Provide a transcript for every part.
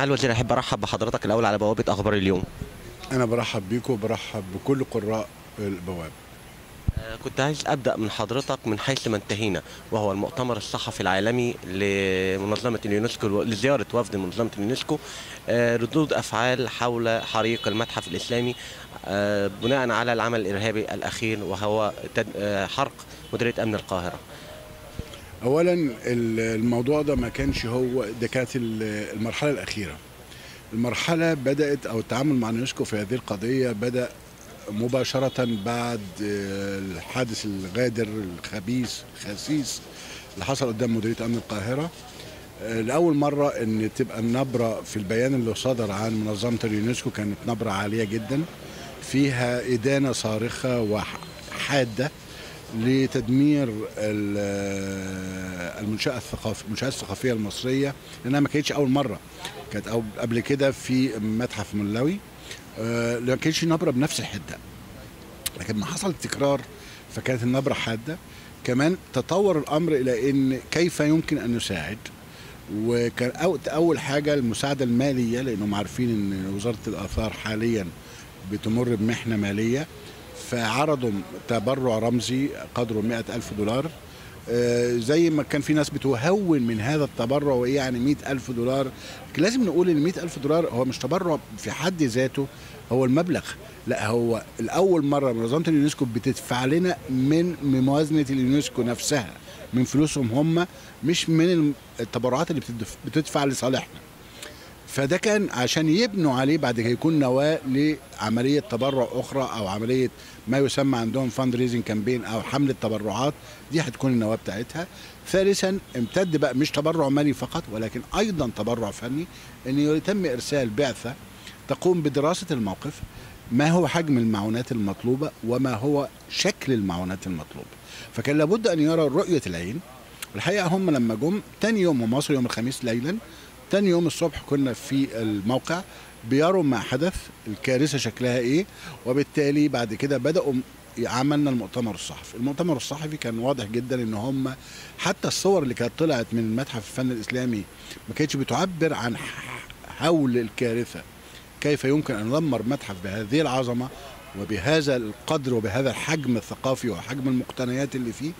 الوزير احب أرحب بحضرتك الأول على بوابة أخبار اليوم؟ أنا برحب بيكم وبرحب بكل قراء البوابه آه، كنت عايز أبدأ من حضرتك من حيث ما انتهينا وهو المؤتمر الصحفي العالمي لمنظمة اليونسكو لزيارة وفد منظمة اليونسكو آه، ردود أفعال حول حريق المتحف الإسلامي آه، بناء على العمل الإرهابي الأخير وهو حرق مديرية أمن القاهرة. اولا ال- الموضوع ده ما كانش هو ده كانت ال- المرحلة الأخيرة. المرحلة بدأت أو التعامل مع اليونسكو في هذه القضية بدأ مباشرة بعد آه، الحادث الغادر الخبيث الخسيس اللي حصل قدام مديرية أمن القاهرة. آه، لأول مرة إن تبقى النبرة في البيان اللي صدر عن منظمة اليونسكو كانت نبرة عالية جدا فيها إدانة صارخة وحادة. لتدمير ال- المنشأة الثقافيه المنشأة الثقافية المصرية لأنها ما كانتش أول مرة. كانت قبل كده في متحف ملوي آه، ما كانتش نبرة بنفس الحدة. لكن ما حصل تكرار فكانت النبرة حادة. كمان تطور الأمر إلى إن كيف يمكن أن نساعد وكان أول حاجة المساعدة المالية لأنهم عارفين إن وزارة الآثار حاليا بتمر بمحنة مالية فعرضوا تبرع رمزي قدره 100 ألف دولار. آه، زي ما كان في ناس بتهون من هذا التبرع وإيه يعني 100 ألف دولار؟ لازم نقول إن 100 ألف دولار هو مش تبرع في حد ذاته هو المبلغ. لا هو الأول مرة منظمة اليونسكو بتدفع لنا من موازنة اليونسكو نفسها من فلوسهم هم مش من التبرعات اللي بتدف- بتدفع لصالحنا. فده كان عشان يبنوا عليه بعد كده يكون نواة لعملية تبرع أخرى أو عملية ما يسمى عندهم fund raising campaign أو حمله تبرعات دي هتكون النواة بتاعتها. ثالثا امتد بقى مش تبرع مالي فقط ولكن أيضا تبرع فني إن يتم إرسال بعثة تقوم بدراسة الموقف ما هو حجم المعونات المطلوبة وما هو شكل المعونات المطلوبة. فكان لابد أن يرى رؤية العين. الحقيقة هم لما جم تاني يوم وصلوا يوم الخميس ليلا تاني يوم الصبح كنا في الموقع بيروا ما حدث الكارثة شكلها إيه وبالتالي بعد كده بدأوا عملنا المؤتمر الصحفي. المؤتمر الصحفي كان واضح جدا إن هم حتى الصور اللي كانت طلعت من المتحف الفن الإسلامي ما كانتش بتعبر عن ح- هول الكارثة. كيف يمكن أن ندمر متحف بهذه العظمة وبهذا القدر وبهذا الحجم الثقافي وحجم المقتنيات اللي فيه؟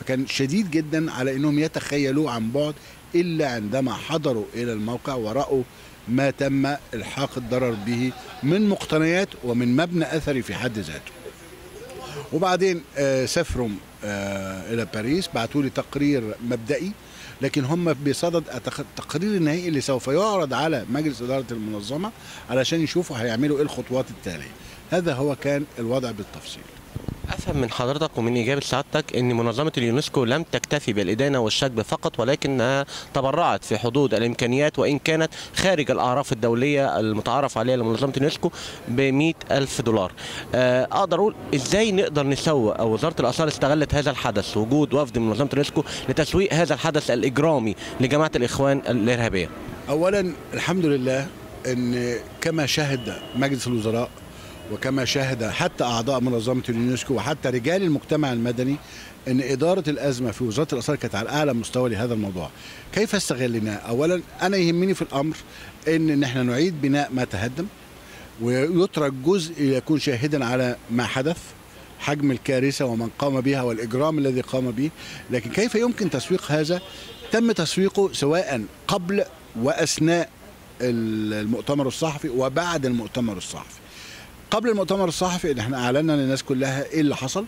فكان شديد جدا على إنهم يتخيلوه عن بعد إلا عندما حضروا إلى الموقع ورأوا ما تم إلحاق الضرر به من مقتنيات ومن مبنى أثري في حد ذاته. وبعدين آه، سافروا آه، إلى باريس بعثوا لي تقرير مبدئي لكن هم بصدد التقرير النهائي اللي سوف يعرض على مجلس إدارة المنظمة علشان يشوفوا هيعملوا إيه الخطوات التالية. هذا هو كان الوضع بالتفصيل. افهم من حضرتك ومن اجابه سعادتك إن منظمة اليونسكو لم تكتفي بالإدانة والشجب فقط ولكنها تبرعت في حدود الإمكانيات وإن كانت خارج الأعراف الدولية المتعارف عليها لمنظمة اليونسكو ب ألف دولار. آه، أقدر أقول إزاي نقدر نسوق أو وزارة الآثار استغلت هذا الحدث وجود وفد من منظمة اليونسكو لتسويق هذا الحدث الإجرامي لجماعة الإخوان الإرهابية. اولا الحمد لله إن كما شهد مجلس الوزراء وكما شهد حتى أعضاء منظمة اليونسكو وحتى رجال المجتمع المدني إن إدارة الأزمة في وزارة الأثار كانت على أعلى مستوى لهذا الموضوع. كيف استغلناه؟ اولا أنا يهمني في الأمر إن ان إحنا نعيد بناء ما تهدم ويترك جزء يكون شاهدا على ما حدث حجم الكارثة ومن قام بها والإجرام الذي قام به، لكن كيف يمكن تسويق هذا؟ تم تسويقه سواء قبل وأثناء المؤتمر الصحفي وبعد المؤتمر الصحفي. قبل المؤتمر الصحفي إن إحنا أعلنا للناس كلها إيه اللي حصل.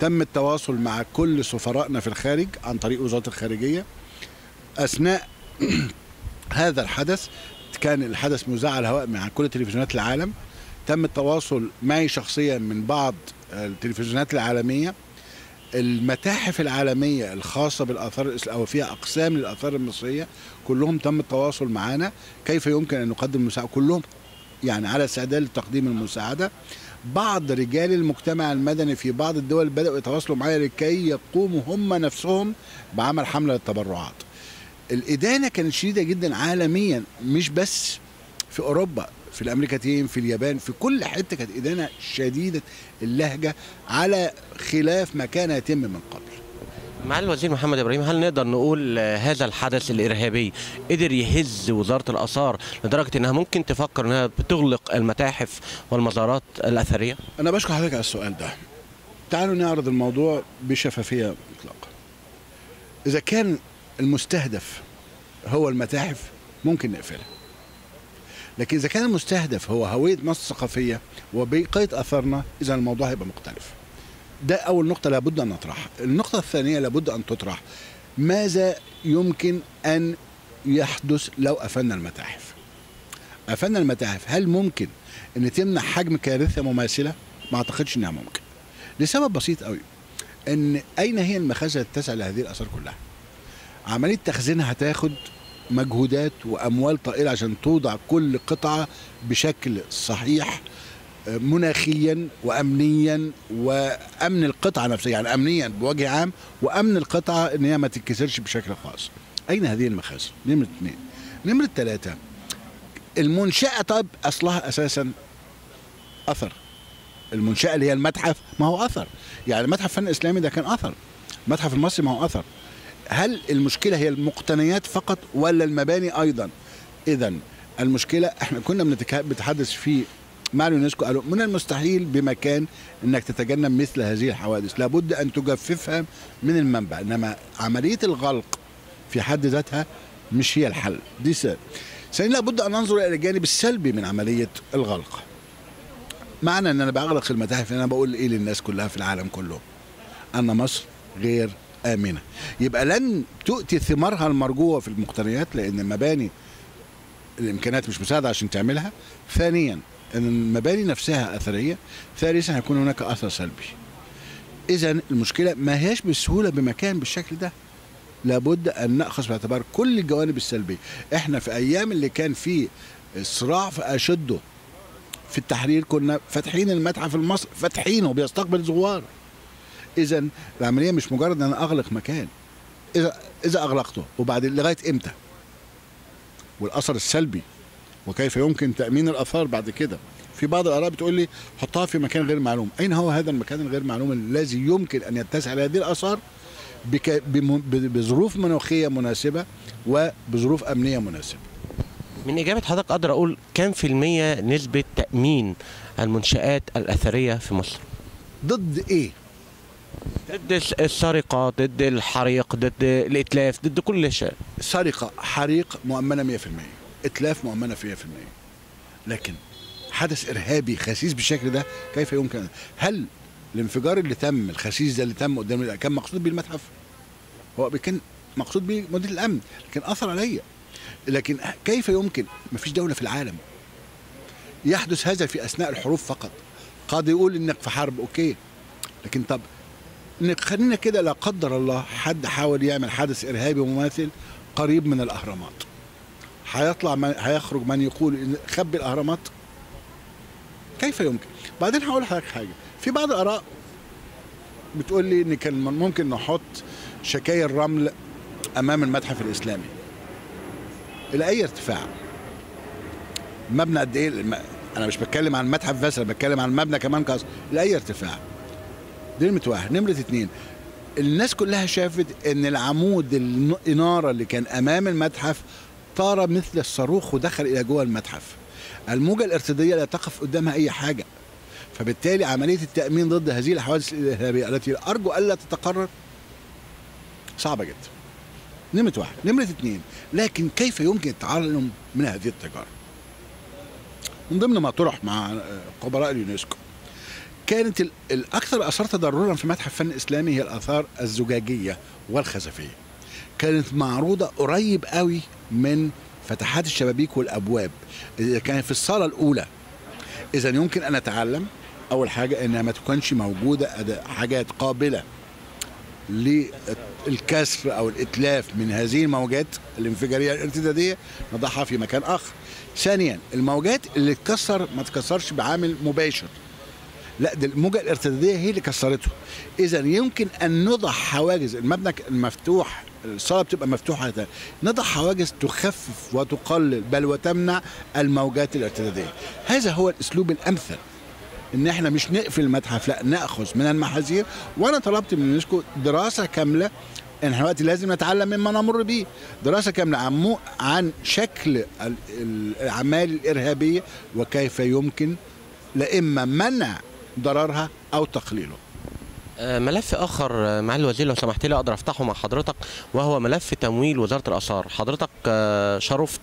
تم التواصل مع كل سفرائنا في الخارج عن طريق وزارة الخارجية. أثناء هذا الحدث كان الحدث مذاع على الهواء مع كل تلفزيونات العالم. تم التواصل معي شخصيا من بعض التلفزيونات العالمية. المتاحف العالمية الخاصة بالآثار الإسل- أو فيها أقسام للآثار المصرية كلهم تم التواصل معنا كيف يمكن أن نقدم المساعدة؟ كلهم يعني على استعداد لتقديم المساعدة. بعض رجال المجتمع المدني في بعض الدول بدأوا يتواصلوا معايا لكي يقوموا هم نفسهم بعمل حملة للتبرعات. الإدانة كانت شديدة جدا عالميا مش بس في أوروبا في الامريكتين في اليابان في كل حتة كانت إدانة شديدة اللهجة على خلاف ما كان يتم من قبل. مع الوزير محمد إبراهيم هل نقدر نقول آه، هذا الحدث الإرهابي قدر يهز وزارة الآثار لدرجة إنها ممكن تفكر إنها بتغلق المتاحف والمزارات الأثرية؟ أنا بشكر حضرتك على السؤال ده. تعالوا نعرض الموضوع بشفافية مطلقه إذا كان المستهدف هو المتاحف ممكن نقفلها. لكن إذا كان المستهدف هو هوية مصر الثقافية وبقيه آثارنا إذا الموضوع هيبقى مختلف. ده أول نقطة لابد أن نطرحها. النقطة الثانية لابد أن تطرح. ماذا يمكن أن يحدث لو قفلنا المتاحف؟ قفلنا المتاحف. هل ممكن أن تمنع حجم كارثة مماثلة؟ ما أعتقدش إنها ممكن. لسبب بسيط قوي. أن أين هي المخازن التاسعة لهذه الآثار كلها؟ عملية تخزينها هتاخد مجهودات وأموال طائلة عشان توضع كل قطعة بشكل صحيح. مناخيا وامنيا وأمن القطعة نفسها يعني امنيا بوجه عام وأمن القطعة إن هي ما تتكسرش بشكل خاص. أين هذه المخازن؟ نمرة اثنين. نمرة ثلاثة المنشأة طب أصلها أساسا أثر. المنشأة اللي هي المتحف ما هو أثر. يعني متحف الفن الإسلامي ده كان أثر. المتحف المصري ما هو أثر. هل المشكلة هي المقتنيات فقط ولا المباني أيضا؟ اذا المشكلة إحنا كنا بنتحدث في مع اليونسكو قالوا من المستحيل بمكان إنك تتجنب مثل هذه الحوادث. لابد أن تجففها من المنبع. إنما عملية الغلق في حد ذاتها مش هي الحل. دي سبب ثانيا لابد أن ننظر إلى الجانب السلبي من عملية الغلق. معنى إن أنا بغلق المتاحف أنا بقول إيه للناس كلها في العالم كله؟ أن مصر غير آمنة. يبقى لن تؤتي ثمارها المرجوة في المقتنيات لأن المباني الإمكانيات مش مساعدة عشان تعملها. ثانيا ان المباني نفسها أثرية ثالثا هيكون هناك أثر سلبي. اذا المشكلة ما هياش بالسهوله بمكان بالشكل ده. لابد أن نأخذ في الاعتبار كل الجوانب السلبية. إحنا في أيام اللي كان فيه الصراع في أشده في التحرير كنا فاتحين المتحف المصري فاتحينه بيستقبل زوار. اذا العملية مش مجرد أن أغلق مكان. إذا إذا أغلقته وبعدين لغاية إمتى؟ والأثر السلبي وكيف يمكن تأمين الآثار بعد كده؟ في بعض الآراء بتقول لي حطها في مكان غير معلوم. أين هو هذا المكان الغير معلوم الذي يمكن أن يتسع لهذه الآثار؟ بك... بظروف مناخية مناسبة وبظروف أمنية مناسبة. من إجابة حضرتك أقدر أقول كم في المية نسبة تأمين المنشآت الأثرية في مصر؟ ضد إيه؟ ضد الس- السرقة ضد الحريق ضد الإتلاف ضد كل شيء. سرقة حريق مؤمنة 100% اتلاف مؤمنة 100% لكن حدث إرهابي خسيس بالشكل ده كيف يمكن؟ هل الانفجار اللي تم الخسيس ده اللي تم قدام كان مقصود بيه المتحف؟ هو كان مقصود بيه مدير الأمن لكن أثر عليا. لكن كيف يمكن؟ ما فيش دولة في العالم يحدث هذا في أثناء الحروب فقط. قد يقول إنك في حرب أوكي. لكن طب خلينا كده لا قدر الله حد حاول يعمل حدث إرهابي مماثل قريب من الأهرامات. هيطلع من هيخرج من يقول خبي الأهرامات؟ كيف يمكن؟ بعدين هقول لحضرتك حاجة. في بعض الآراء بتقول لي إن كان ممكن نحط شكاير رمل أمام المتحف الإسلامي. إلى أي ارتفاع؟ مبنى قد إيه؟ الم- أنا مش بتكلم عن المتحف بس أنا بتكلم عن المبنى كمان كاس لاي ارتفاع؟ دي نمرة واحد. نمرة اتنين الناس كلها شافت إن العمود الانارة اللي كان أمام المتحف طار مثل الصاروخ ودخل إلى جوه المتحف. الموجة الارتدادية لا تقف قدامها أي حاجة. فبالتالي عملية التأمين ضد هذه الحوادث الإرهابية التي أرجو ألا تتكرر صعبة جدا. نمرة واحد. نمرة اثنين. لكن كيف يمكن التعلم من هذه التجارب من ضمن ما طرح مع خبراء اليونسكو كانت ال- الأكثر الاثار تضررا في متحف الفن الإسلامي هي الآثار الزجاجية والخزفيه كانت معروضة قريب قوي من فتحات الشبابيك والأبواب. إذا كانت في الصالة الأولى إذا يمكن أن أتعلم أول حاجة إنها ما تكونش موجودة حاجات قابلة للكسر أو الإتلاف من هذه الموجات الانفجارية الارتدادية نضعها في مكان آخر. ثانيا الموجات اللي تكسر ما تكسرش بعامل مباشر. لا دي الموجة الارتدادية هي اللي كسرته. إذا يمكن أن نضع حواجز المبنى المفتوح الصالة بتبقى مفتوحة ده. نضع حواجز تخفف وتقلل بل وتمنع الموجات الارتدادية هذا هو الأسلوب الأمثل. إن إحنا مش نقفل المتحف لا نأخذ من المحاذير. وأنا طلبت من اليونسكو دراسة كاملة إن إحنا دلوقتي لازم نتعلم مما نمر به. دراسة كاملة عن مو- عن شكل ال- ال- الأعمال الإرهابية وكيف يمكن لا اما منع ضررها أو تقليله. ملف آخر آه، معالي الوزير لو سمحت لي أقدر أفتحه مع حضرتك وهو ملف تمويل وزارة الآثار. حضرتك آه، شرفت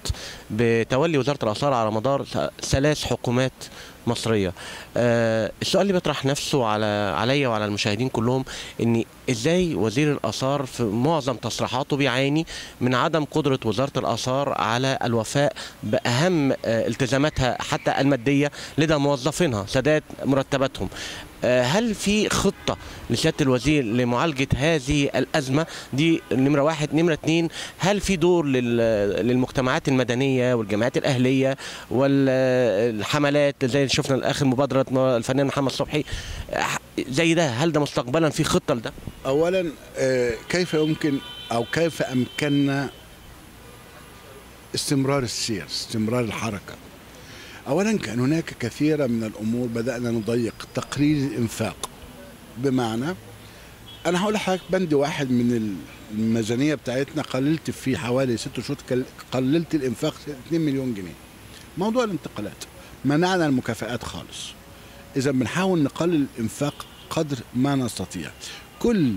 بتولي وزارة الآثار على مدار ثلاث حكومات مصرية. آه، السؤال اللي بيطرح نفسه على عليا وعلى المشاهدين كلهم ان إزاي وزير الآثار في معظم تصريحاته بيعاني من عدم قدرة وزارة الآثار على الوفاء بأهم آه، التزاماتها حتى المادية لدى موظفينها سداد مرتباتهم. آه، هل في خطة لسيادة الوزير لمعالجة هذه الأزمة دي نمرة واحد؟ نمرة اتنين هل في دور لل- للمجتمعات المدنية والجمعيات الأهلية والحملات زي شفنا الآخر مبادرة الفنان محمد صبحي. زي ده هل ده مستقبلا في خطة لده؟ اولا آه، كيف يمكن أو كيف أمكننا استمرار السير استمرار الحركة؟ اولا كان هناك كثيرا من الأمور بدأنا نضيق تقليل الإنفاق. بمعنى أنا هقول لحضرتك بند واحد من الميزانية بتاعتنا قللت فيه حوالي ست شهور قللت الإنفاق 2 مليون جنيه. موضوع الانتقالات. منعنا المكافآت خالص. إذا بنحاول نقلل الإنفاق قدر ما نستطيع. كل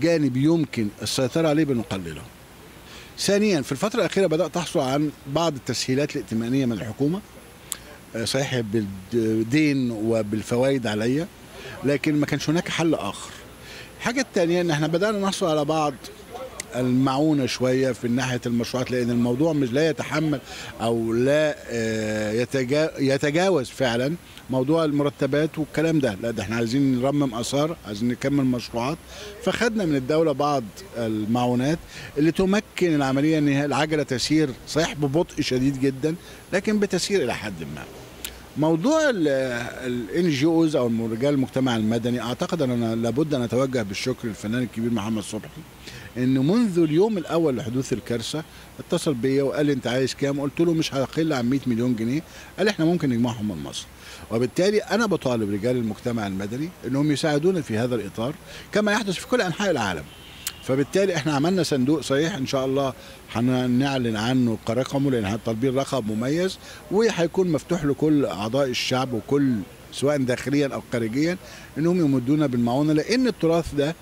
جانب يمكن السيطره عليه بنقلله. ثانيا في الفترة الأخيرة بدأت احصل عن بعض التسهيلات الائتمانية من الحكومة. آه، صحيح بالدين وبالفوائد عليا لكن ما كانش هناك حل آخر. الحاجة الثانية إن إحنا بدأنا نحصل على بعض المعونة شوية في ناحية المشروعات لأن الموضوع مش لا يتحمل أو لا آه، يتجا- يتجاوز فعلا موضوع المرتبات والكلام ده. لا ده إحنا عايزين نرمم آثار عايزين نكمل مشروعات. فخدنا من الدولة بعض المعونات اللي تمكن العملية إن العجلة تسير صحيح ببطء شديد جدا لكن بتسير إلى حد ما. موضوع ال NGOs أو رجال المجتمع المدني أعتقد اننا لابد أن نتوجه بالشكر للفنان الكبير محمد صبحي انه منذ اليوم الأول لحدوث الكارثة اتصل بيا وقال لي أنت عايز كام؟ قلت له مش هقل عن 100 مليون جنيه قال إحنا ممكن نجمعهم من مصر وبالتالي أنا بطالب رجال المجتمع المدني إنهم يساعدونا في هذا الإطار كما يحدث في كل أنحاء العالم فبالتالي إحنا عملنا صندوق صحيح إن شاء الله هنعلن عنه كرقمه لأن طالبين رقم مميز وهيكون مفتوح لكل أعضاء الشعب وكل سواء داخليا أو خارجيا إنهم يمدونا بالمعونة لأن التراث ده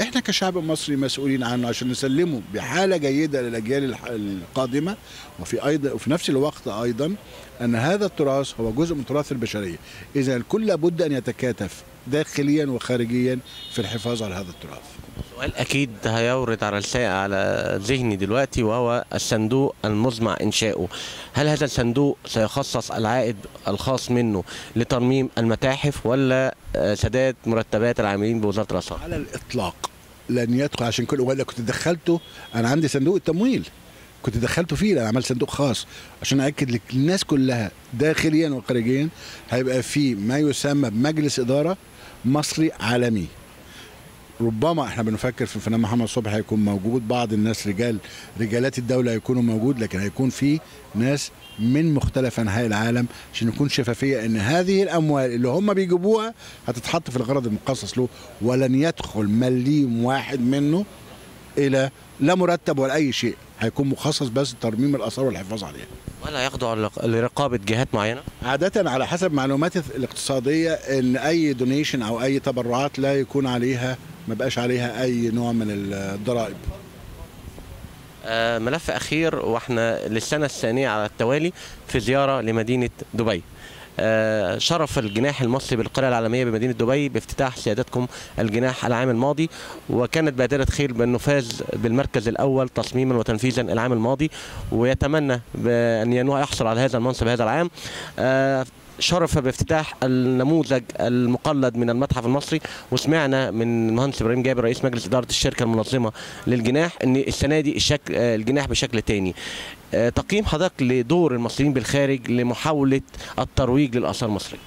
إحنا كشعب مصري مسؤولين عنه عشان نسلمه بحالة جيدة للأجيال القادمة. وفي أيضا وفي نفس الوقت أيضا أن هذا التراث هو جزء من تراث البشرية. اذا الكل لابد أن يتكاتف داخليا وخارجيا في الحفاظ على هذا التراث. سؤال أكيد هيورد على على ذهني دلوقتي وهو الصندوق المزمع إنشاؤه. هل هذا الصندوق سيخصص العائد الخاص منه لترميم المتاحف ولا آه، سداد مرتبات العاملين بوزارة الأثار؟ على الإطلاق لن يدخل عشان كل ولا كنت دخلته أنا عندي صندوق التمويل. كنت دخلته فيه أنا عملت صندوق خاص. عشان اكد لك الناس كلها داخليا وخارجيا هيبقى في ما يسمى بمجلس إدارة مصري عالمي. ربما إحنا بنفكر في الفنان محمد صبحي هيكون موجود بعض الناس رجال رجالات الدولة هيكونوا موجود لكن هيكون في ناس من مختلف أنحاء العالم عشان يكون شفافية إن هذه الأموال اللي هم بيجيبوها هتتحط في الغرض المخصص له ولن يدخل مليم واحد منه إلى لا مرتب ولا أي شيء. هيكون مخصص بس ترميم الآثار والحفاظ عليها. ولا يخضع لق- لرقابة جهات معينة؟ عادة على حسب معلوماتي الاقتصادية إن أي دونيشن أو أي تبرعات لا يكون عليها ما بقاش عليها أي نوع من الضرائب. آه، ملف أخير وإحنا للسنة الثانية على التوالي في زيارة لمدينة دبي. شرف الجناح المصري بالقرية العالمية بمدينة دبي بافتتاح سيادتكم الجناح العام الماضي وكانت بادرة خير بأنه فاز بالمركز الأول تصميما وتنفيذا العام الماضي ويتمنى ينوى يحصل على هذا المنصب هذا العام. آه، شرف بافتتاح النموذج المقلد من المتحف المصري وسمعنا من المهندس إبراهيم جابر رئيس مجلس إدارة الشركة المنظمة للجناح إن السنة دي الشكل آه، الجناح بشكل تاني. آه، تقييم حضرتك لدور المصريين بالخارج لمحاولة الترويج للآثار المصرية.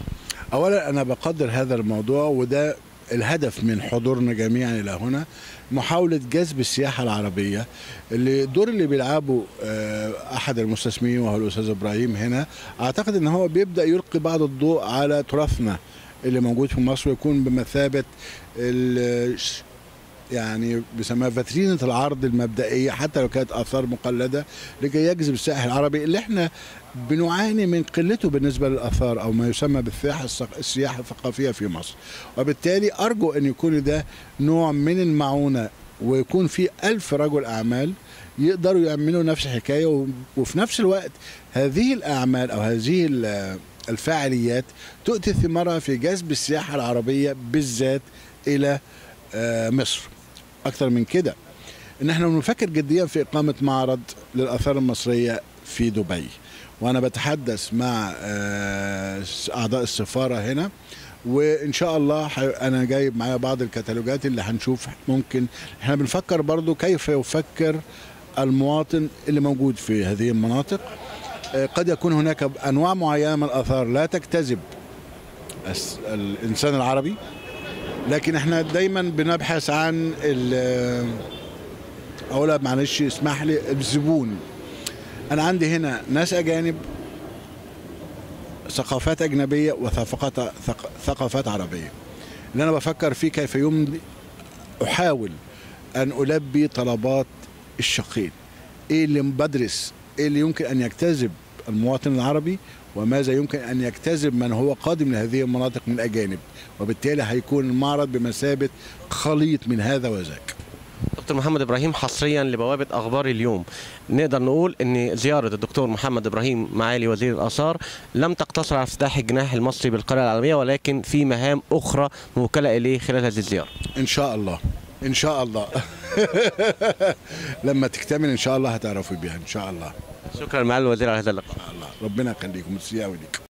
اولا أنا بقدر هذا الموضوع وده الهدف من حضورنا جميعا إلى هنا. محاولة جذب السياحة العربية اللي الدور اللي بيلعبه آه، أحد المستثمرين وهو الأستاذ إبراهيم هنا. أعتقد إن هو بيبدأ يلقي بعض الضوء على تراثنا اللي موجود في مصر ويكون بمثابة يعني بيسموها فاترينة العرض المبدئية حتى لو كانت آثار مقلدة لكي يجذب السائح العربي. اللي إحنا بنعاني من قلته بالنسبة للآثار أو ما يسمى بالسياحة الثق- السياحة الثقافية في مصر. وبالتالي أرجو أن يكون ده نوع من المعونة ويكون في ألف رجل أعمال يقدروا يعملوا نفس الحكاية وفي نفس الوقت هذه الأعمال أو هذه ال- الفاعليات تؤتي ثمارها في جذب السياحة العربية بالذات إلى آه، مصر. أكثر من كده. إن إحنا بنفكر جديا في إقامة معرض للآثار المصرية في دبي. وأنا بتحدث مع آه، أعضاء السفارة هنا وإن شاء الله أنا جايب معايا بعض الكتالوجات اللي هنشوف ممكن. إحنا بنفكر برضو كيف يفكر المواطن اللي موجود في هذه المناطق. آه، قد يكون هناك أنواع معينة من الآثار لا تجتذب الإنسان العربي. لكن إحنا دايما بنبحث عن اقولها معلش اسمح لي الزبون. أنا عندي هنا ناس أجانب ثقافات أجنبية وثقافات ثق- ثقافات عربية. اللي أنا بفكر فيه كيف يمضي أحاول أن ألبي طلبات الشقين. إيه اللي بدرس؟ إيه اللي يمكن أن يجتذب المواطن العربي؟ وماذا يمكن أن يجتذب من هو قادم لهذه المناطق من الأجانب؟ وبالتالي هيكون المعرض بمثابة خليط من هذا وذاك. دكتور محمد إبراهيم حصريا لبوابة أخبار اليوم. نقدر نقول إن زيارة الدكتور محمد إبراهيم معالي وزير الآثار لم تقتصر على افتتاح الجناح المصري بالقريه العالمية ولكن في مهام أخرى موكلة إليه خلال هذه الزيارة. إن شاء الله. إن شاء الله. لما تكتمل إن شاء الله هتعرفوا بيها إن شاء الله. شكرا معالي الوزير على هذا اللقاء. إن شاء الله. ربنا يخليكم قوي ليك